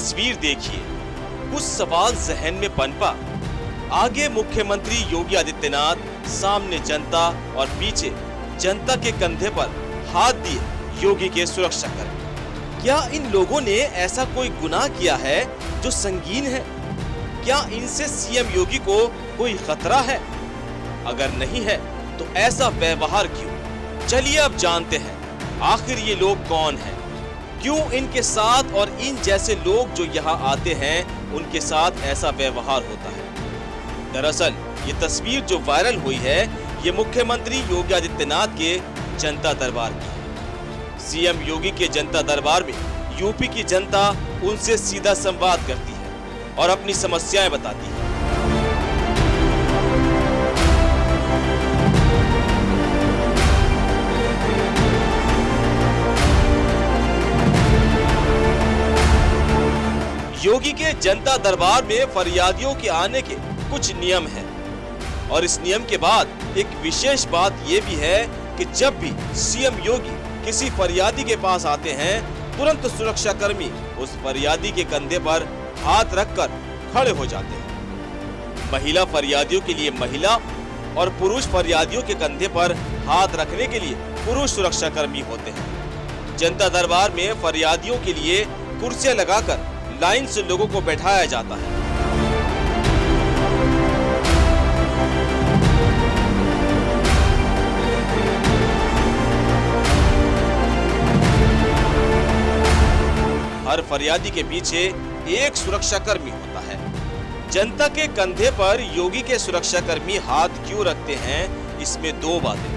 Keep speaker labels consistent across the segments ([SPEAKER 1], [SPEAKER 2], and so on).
[SPEAKER 1] तस्वीर देखिए। कुछ सवाल जहन में पनपा आगे मुख्यमंत्री योगी आदित्यनाथ, सामने जनता और पीछे जनता के कंधे पर हाथ दिए योगी के सुरक्षा कर। क्या इन लोगों ने ऐसा कोई गुनाह किया है जो संगीन है? क्या इनसे सीएम योगी को कोई खतरा है? अगर नहीं है तो ऐसा व्यवहार क्यों? चलिए अब जानते हैं, आखिर ये लोग कौन हैं? क्यों इनके साथ और इन जैसे लोग जो यहाँ आते हैं, उनके साथ ऐसा व्यवहार होता है? दरअसल, ये तस्वीर जो वायरल हुई है, ये मुख्यमंत्री योगी आदित्यनाथ के जनता दरबार की सीएम योगी के जनता दरबार में यूपी की जनता उनसे सीधा संवाद करती है और अपनी समस्याएँ बताती है। योगी के जनता दरबार में फरियादियों के आने के कुछ नियम हैं। और इस नियम के बाद एक विशेष बात ये भी है कि जब भी सीएम योगी किसी फरियादी के पास आते हैं, तुरंत सुरक्षा कर्मी उस फरियादी के कंधे पर हाथ रखकर खड़े हो जाते हैं। महिला फरियादियों के लिए महिला और पुरुष फरियादियों के कंधे पर हाथ रखने के लिए पुरुष सुरक्षा कर्मी होते हैं। जनता दरबार में फरियादियों के लिए कुर्सियाँ लगाकर लाइन से लोगों को बैठाया जाता है। हर फरियादी के पीछे एक सुरक्षा कर्मी होता है। जनता के कंधे पर योगी के सुरक्षा कर्मी हाथ क्यों रखते हैं, इसमें दो बातें।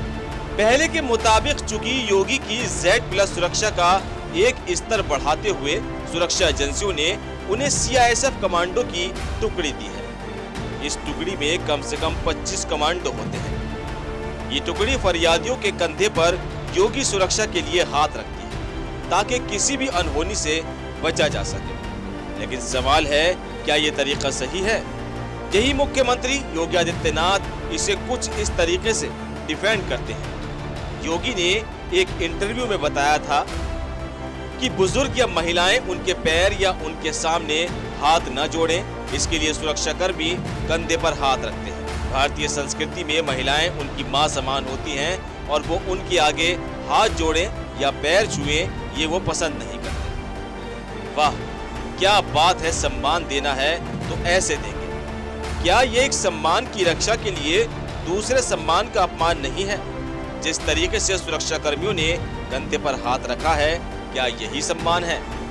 [SPEAKER 1] पहले के मुताबिक चूँकि योगी की जेड प्लस सुरक्षा का एक स्तर बढ़ाते हुए सुरक्षा एजेंसियों ने उन्हें सीआईएसएफ कमांडो की टुकड़ी दी है। इस टुकड़ी में कम से कम 25 कमांडो होते हैं। ये टुकड़ी फरियादियों के कंधे पर योगी सुरक्षा के लिए हाथ रखती है, ताकि किसी भी अनहोनी से बचा जा सके। लेकिन सवाल है, क्या ये तरीका सही है? यही मुख्यमंत्री योगी आदित्यनाथ इसे कुछ इस तरीके से डिफेंड करते हैं। योगी ने एक इंटरव्यू में बताया था कि बुज़ुर्ग या महिलाएँ उनके पैर या उनके सामने हाथ न जोड़ें, इसके लिए सुरक्षा कर्मी कंधे पर हाथ रखते हैं। भारतीय संस्कृति में महिलाएँ उनकी माँ समान होती हैं और वो उनके आगे हाथ जोड़ें या पैर छुए, ये वो पसंद नहीं करते। वाह, क्या बात है, सम्मान देना है तो ऐसे देंगे क्या ये एक सम्मान की रक्षा के लिए दूसरे सम्मान का अपमान नहीं है? जिस तरीके से सुरक्षा कर्मियों ने कंधे पर हाथ रखा है क्या यही सम्मान है?